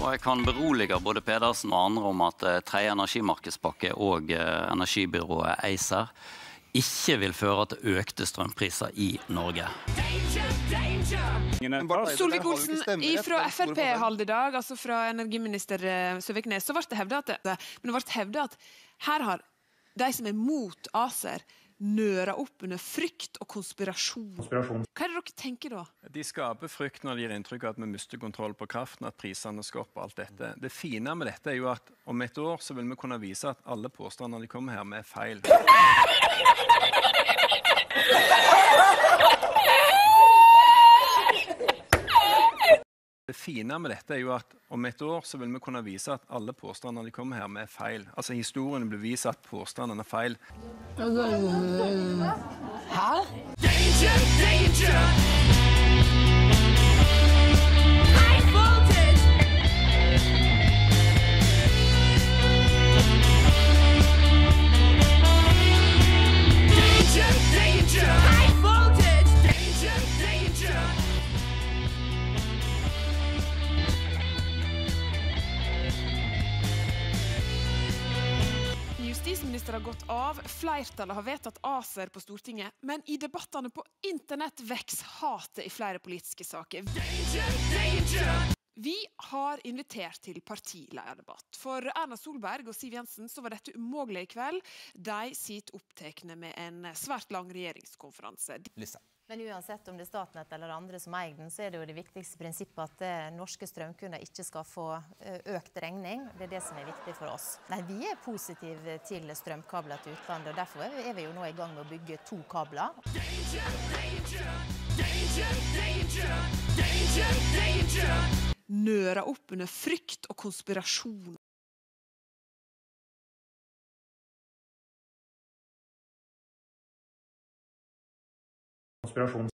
Og jeg kan berolige både Pedersen og andre om at eh, tredje energimarkedspakke og eh, energibyrået ACER ikke vil føre til økte strømpriser i Norge. Solvik-Olsen fra Frp halv i dag, altså fra energiminister eh, Søviknes, så ble det hevda at, men det ble hevda at her har de som er mot ACER, nøra opp under frykt og konspirasjon. Hva er det dere tenker da? De skaper frykt når de gir inntrykk av at vi mister kontroll på kraften, at prisene skal opp og alt dette. Det fine med dette er jo at om et år så vil vi kunne vise at alle påstandene de kommer her med, er feil. Fine med dette er jo at om et år så vil vi kunne vise at alle påstandene de kommer her med, er feil. Altså historien vil vise at påstandene er feil. Justisminister har gått av, flertallet har vedtatt ACER på Stortinget, men i debattene på internett vokser hatet i flere politiske saker. Vi har invitert til partilederdebatt. For Erna Solberg og Siv Jensen så var dette umulig i kveld. De sitter opptatt med en svært lang regjeringskonferanse. Men uansett om det er Statnett eller andre som eier den, så er det jo det viktigste prinsippet at eh, norske strømkunder ikke skal få eh, økt regning. Det er det som er viktig for oss. Nei, Vi er positive til strømkabler til utlandet, og derfor er vi- jo nå i gang med å bygge to kabler. Danger, danger, danger, danger, danger. Nøra opp under frykt og konspirasjon.